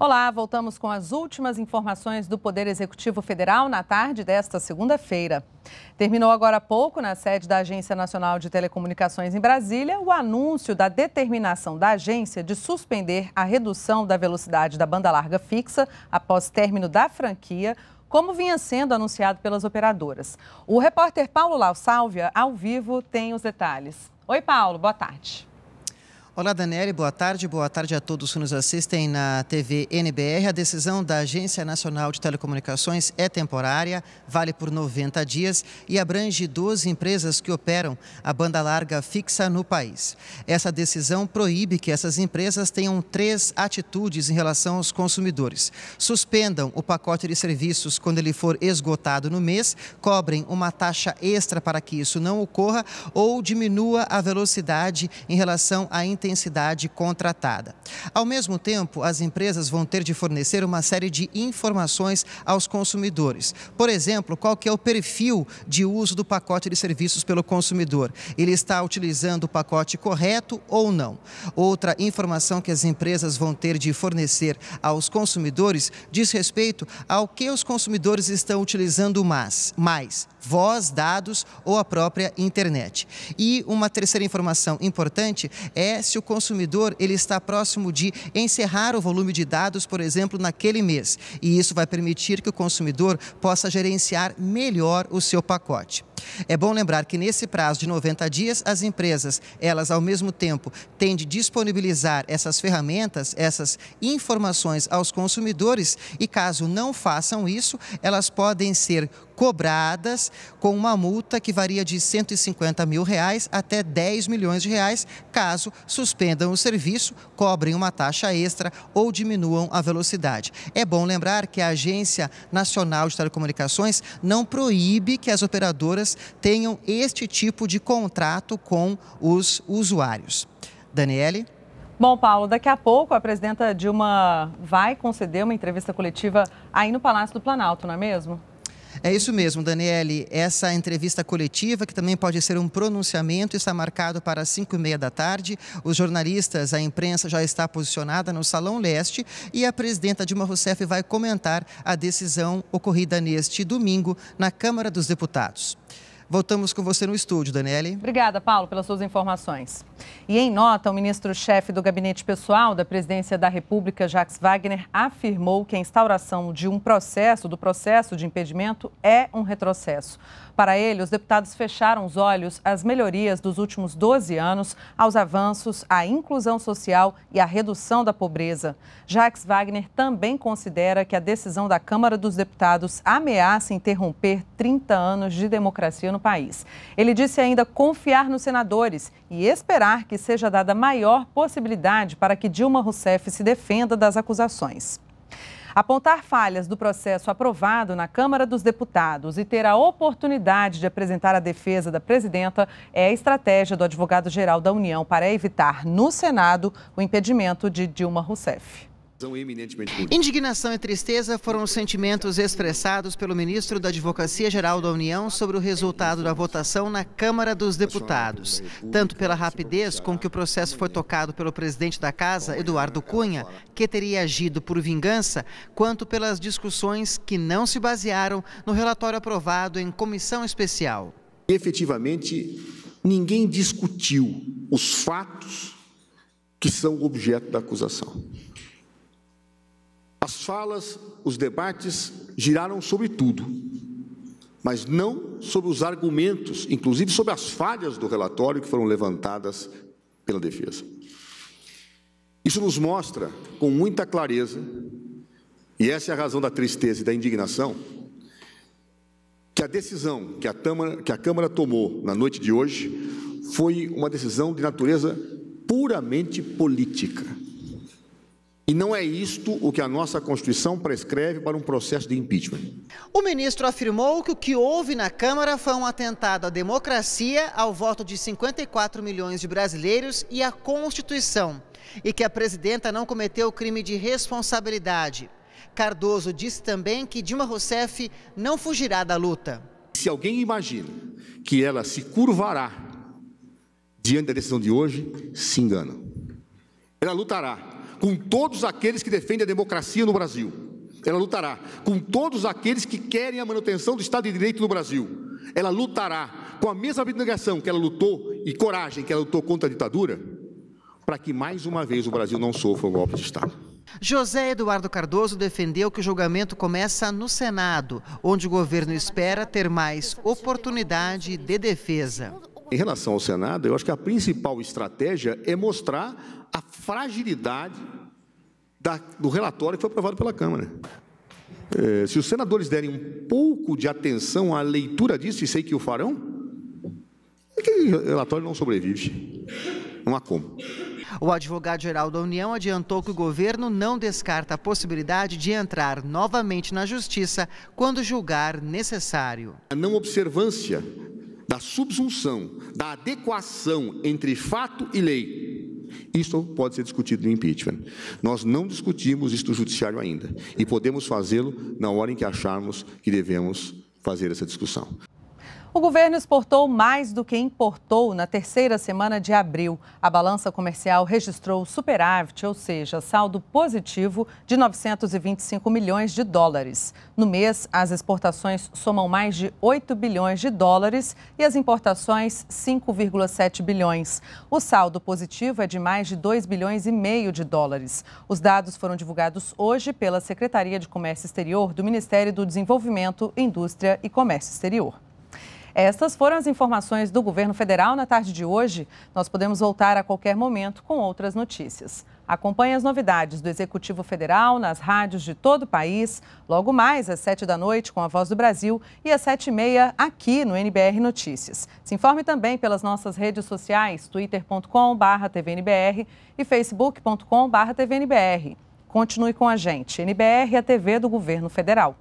Olá, voltamos com as últimas informações do Poder Executivo Federal na tarde desta segunda-feira. Terminou agora há pouco, na sede da Agência Nacional de Telecomunicações em Brasília, o anúncio da determinação da agência de suspender a redução da velocidade da banda larga fixa após término da franquia, como vinha sendo anunciado pelas operadoras. O repórter Paulo Lau Sálvia, ao vivo, tem os detalhes. Oi, Paulo, boa tarde. Olá, Daniele, boa tarde. Boa tarde a todos que nos assistem na TV NBR. A decisão da Agência Nacional de Telecomunicações é temporária, vale por 90 dias e abrange 12 empresas que operam a banda larga fixa no país. Essa decisão proíbe que essas empresas tenham três atitudes em relação aos consumidores. Suspendam o pacote de serviços quando ele for esgotado no mês, cobrem uma taxa extra para que isso não ocorra ou diminua a velocidade em relação à intensidade intensidade contratada. Ao mesmo tempo, as empresas vão ter de fornecer uma série de informações aos consumidores. Por exemplo, qual que é o perfil de uso do pacote de serviços pelo consumidor? Ele está utilizando o pacote correto ou não? Outra informação que as empresas vão ter de fornecer aos consumidores diz respeito ao que os consumidores estão utilizando mais, mais voz, dados ou a própria internet. E uma terceira informação importante é se o consumidor ele está próximo de encerrar o volume de dados, por exemplo, naquele mês. E isso vai permitir que o consumidor possa gerenciar melhor o seu pacote. É bom lembrar que nesse prazo de 90 dias, as empresas, elas ao mesmo tempo, têm de disponibilizar essas ferramentas, essas informações aos consumidores e caso não façam isso, elas podem ser cobradas com uma multa que varia de 150 mil reais até 10 milhões de reais, caso suspendam o serviço, cobrem uma taxa extra ou diminuam a velocidade. É bom lembrar que a Agência Nacional de Telecomunicações não proíbe que as operadoras tenham este tipo de contrato com os usuários. Daniele? Bom, Paulo, daqui a pouco a presidenta Dilma vai conceder uma entrevista coletiva aí no Palácio do Planalto, não é mesmo? É isso mesmo, Daniele. Essa entrevista coletiva, que também pode ser um pronunciamento, está marcado para as 5 e meia da tarde. Os jornalistas, a imprensa já está posicionada no Salão Leste e a presidenta Dilma Rousseff vai comentar a decisão ocorrida neste domingo na Câmara dos Deputados. Voltamos com você no estúdio, Daniele. Obrigada, Paulo, pelas suas informações. E em nota, o ministro-chefe do Gabinete Pessoal da Presidência da República, Jacques Wagner, afirmou que a instauração de um processo, do processo de impedimento, é um retrocesso. Para ele, os deputados fecharam os olhos às melhorias dos últimos 12 anos, aos avanços, à inclusão social e à redução da pobreza. Jacques Wagner também considera que a decisão da Câmara dos Deputados ameaça interromper 30 anos de democracia no país. Ele disse ainda confiar nos senadores e esperar que seja dada maior possibilidade para que Dilma Rousseff se defenda das acusações. Apontar falhas do processo aprovado na Câmara dos Deputados e ter a oportunidade de apresentar a defesa da presidenta é a estratégia do advogado-geral da União para evitar no Senado o impedimento de Dilma Rousseff. Indignação e tristeza foram os sentimentos expressados pelo ministro da Advocacia Geral da União sobre o resultado da votação na Câmara dos Deputados. Tanto pela rapidez com que o processo foi tocado pelo presidente da Casa, Eduardo Cunha, que teria agido por vingança, quanto pelas discussões que não se basearam no relatório aprovado em comissão especial. Efetivamente, ninguém discutiu os fatos que são objeto da acusação. As falas, os debates giraram sobre tudo, mas não sobre os argumentos, inclusive sobre as falhas do relatório que foram levantadas pela defesa. Isso nos mostra com muita clareza, e essa é a razão da tristeza e da indignação, que a decisão que a, Câmara, que a Câmara tomou na noite de hoje foi uma decisão de natureza puramente política. E não é isto o que a nossa Constituição prescreve para um processo de impeachment. O ministro afirmou que o que houve na Câmara foi um atentado à democracia, ao voto de 54 milhões de brasileiros e à Constituição, e que a presidenta não cometeu crime de responsabilidade. Cardoso disse também que Dilma Rousseff não fugirá da luta. Se alguém imagina que ela se curvará diante da decisão de hoje, se engana. Ela lutará com todos aqueles que defendem a democracia no Brasil. Ela lutará com todos aqueles que querem a manutenção do Estado de Direito no Brasil. Ela lutará com a mesma abnegação que ela lutou e coragem que ela lutou contra a ditadura, para que mais uma vez o Brasil não sofra um golpe de Estado. José Eduardo Cardoso defendeu que o julgamento começa no Senado, onde o governo espera ter mais oportunidade de defesa. Em relação ao Senado, eu acho que a principal estratégia é mostrar a fragilidade da, do relatório que foi aprovado pela Câmara. É, se os senadores derem um pouco de atenção à leitura disso, e sei que o farão, aquele relatório não sobrevive. Não há como. O advogado-geral da União adiantou que o governo não descarta a possibilidade de entrar novamente na justiça quando julgar necessário. A não observância da subsunção, da adequação entre fato e lei. Isso pode ser discutido no impeachment. Nós não discutimos isso no judiciário ainda e podemos fazê-lo na hora em que acharmos que devemos fazer essa discussão. O governo exportou mais do que importou na terceira semana de abril. A balança comercial registrou superávit, ou seja, saldo positivo de 925 milhões de dólares. No mês, as exportações somam mais de 8 bilhões de dólares e as importações 5,7 bilhões. O saldo positivo é de mais de 2 bilhões e meio de dólares. Os dados foram divulgados hoje pela Secretaria de Comércio Exterior do Ministério do Desenvolvimento, Indústria e Comércio Exterior. Estas foram as informações do governo federal na tarde de hoje. Nós podemos voltar a qualquer momento com outras notícias. Acompanhe as novidades do Executivo Federal nas rádios de todo o país, logo mais às sete da noite com a Voz do Brasil e às sete e meia aqui no NBR Notícias. Se informe também pelas nossas redes sociais, twitter.com.br tvnbr e facebook.com.br tvnbr. Continue com a gente, NBR, a TV do Governo Federal.